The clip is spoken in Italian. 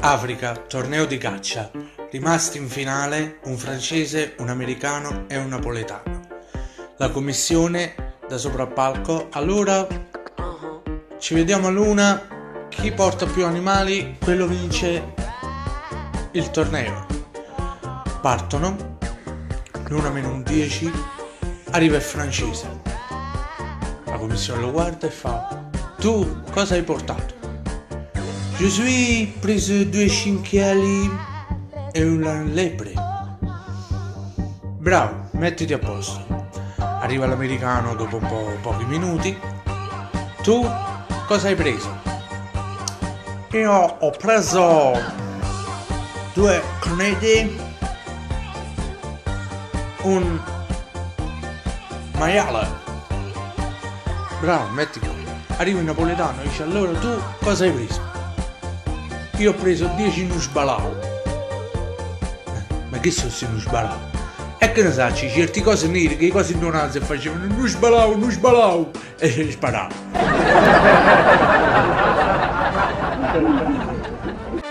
Africa, torneo di caccia. Rimasti in finale un francese, un americano e un napoletano. La commissione da soprappalco. Allora ci vediamo a luna. Chi porta più animali, quello vince il torneo. Partono. Luna meno un 10. Arriva il francese. La commissione lo guarda e fa: Tu cosa hai portato? Je suis preso due cinghiali e una lepre. Bravo, mettiti a posto. Arriva l'americano dopo un po' pochi minuti. Tu cosa hai preso? Io ho preso due conigli, un maiale. Bravo, metti qua. Arriva il napoletano e dice allora tu cosa hai preso? Io ho preso 10 nusbalau. Ma che sono questi nusbalau? E che ne sa, certi cose nere che i cose indonazzi facevano nusbalau, nusbalau e sparavano.